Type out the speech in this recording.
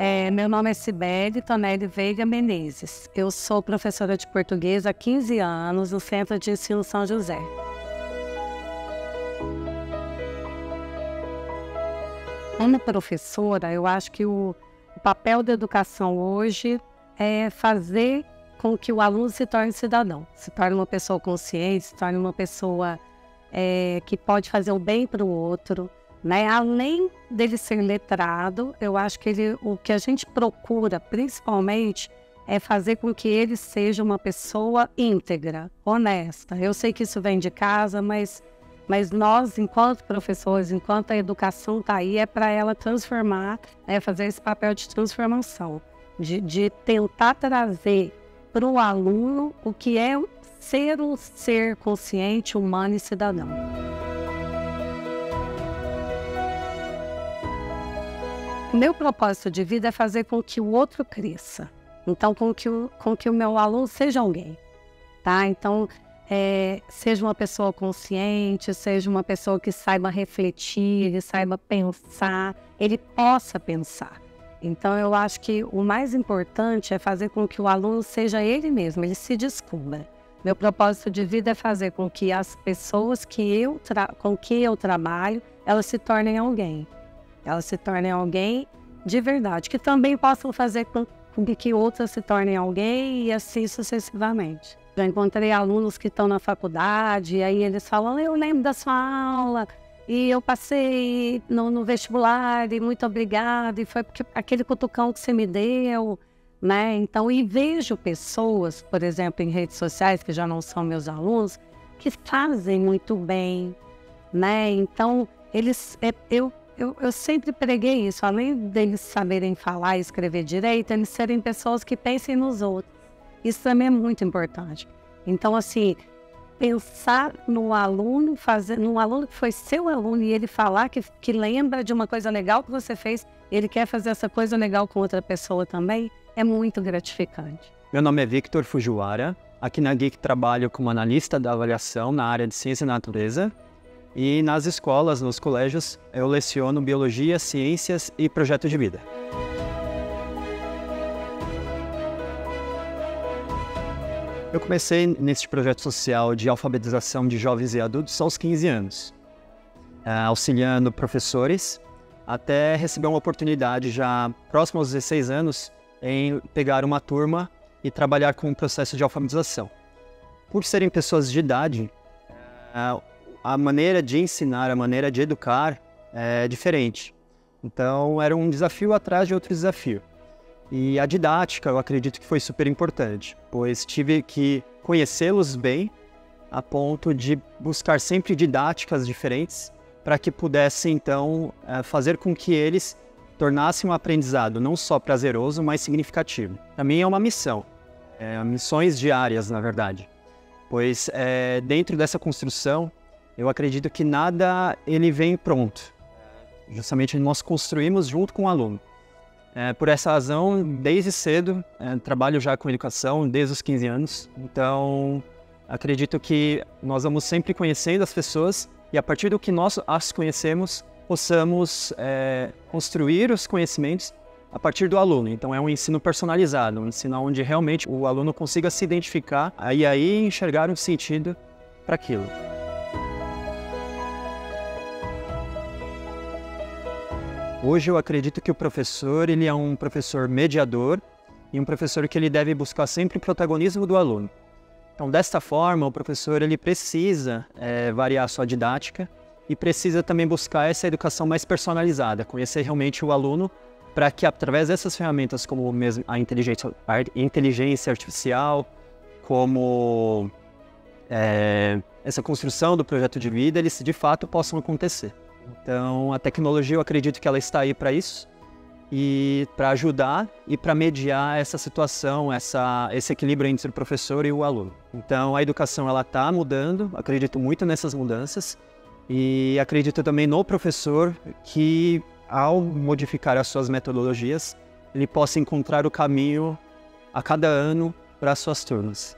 É, meu nome é Sibeli Tonelli Veiga Menezes. Eu sou professora de português há 15 anos no Centro de Ensino São José. Como professora, eu acho que o, o papel da educação hoje é fazer com que o aluno se torne cidadão, se torne uma pessoa consciente, se torne uma pessoa é, que pode fazer o bem para o outro. Né? Além dele ser letrado, eu acho que ele, o que a gente procura, principalmente, é fazer com que ele seja uma pessoa íntegra, honesta. Eu sei que isso vem de casa, mas, mas nós, enquanto professores, enquanto a educação está aí, é para ela transformar, é fazer esse papel de transformação, de, de tentar trazer para o aluno o que é ser um ser consciente, humano e cidadão. Meu propósito de vida é fazer com que o outro cresça. Então, com que o, com que o meu aluno seja alguém, tá? Então, é, seja uma pessoa consciente, seja uma pessoa que saiba refletir, ele saiba pensar, ele possa pensar. Então, eu acho que o mais importante é fazer com que o aluno seja ele mesmo, ele se descubra. Meu propósito de vida é fazer com que as pessoas que eu com que eu trabalho, elas se tornem alguém elas se tornem alguém de verdade, que também possam fazer com que outras se tornem alguém e assim sucessivamente. Já encontrei alunos que estão na faculdade e aí eles falam, eu lembro da sua aula e eu passei no, no vestibular e muito obrigada e foi porque aquele cutucão que você me deu, né? Então, e vejo pessoas, por exemplo, em redes sociais que já não são meus alunos, que fazem muito bem, né? Então, eles, é, eu eu, eu sempre preguei isso, além deles saberem falar e escrever direito, eles serem pessoas que pensem nos outros. Isso também é muito importante. Então, assim, pensar no aluno, fazer, no aluno que foi seu aluno e ele falar que, que lembra de uma coisa legal que você fez, ele quer fazer essa coisa legal com outra pessoa também, é muito gratificante. Meu nome é Victor Fujiwara. Aqui na Geek trabalho como analista da avaliação na área de ciência e natureza e nas escolas, nos colégios, eu leciono biologia, ciências e projeto de vida. Eu comecei nesse projeto social de alfabetização de jovens e adultos aos 15 anos, eh, auxiliando professores, até receber uma oportunidade já próximo aos 16 anos em pegar uma turma e trabalhar com o processo de alfabetização. Por serem pessoas de idade, eh, a maneira de ensinar, a maneira de educar é diferente. Então era um desafio atrás de outro desafio. E a didática eu acredito que foi super importante, pois tive que conhecê-los bem a ponto de buscar sempre didáticas diferentes para que pudesse então é, fazer com que eles tornassem um aprendizado não só prazeroso, mas significativo. Também é uma missão, é, missões diárias na verdade, pois é, dentro dessa construção eu acredito que nada ele vem pronto. Justamente nós construímos junto com o aluno. É, por essa razão, desde cedo, é, trabalho já com educação, desde os 15 anos. Então, acredito que nós vamos sempre conhecendo as pessoas e a partir do que nós as conhecemos, possamos é, construir os conhecimentos a partir do aluno. Então, é um ensino personalizado, um ensino onde realmente o aluno consiga se identificar e aí enxergar um sentido para aquilo. Hoje eu acredito que o professor ele é um professor mediador e um professor que ele deve buscar sempre o protagonismo do aluno. Então, desta forma, o professor ele precisa é, variar a sua didática e precisa também buscar essa educação mais personalizada, conhecer realmente o aluno para que através dessas ferramentas como mesmo a inteligência, a inteligência artificial, como é, essa construção do projeto de vida, eles de fato possam acontecer. Então, a tecnologia, eu acredito que ela está aí para isso e para ajudar e para mediar essa situação, essa, esse equilíbrio entre o professor e o aluno. Então, a educação ela está mudando, acredito muito nessas mudanças e acredito também no professor que, ao modificar as suas metodologias, ele possa encontrar o caminho a cada ano para as suas turmas.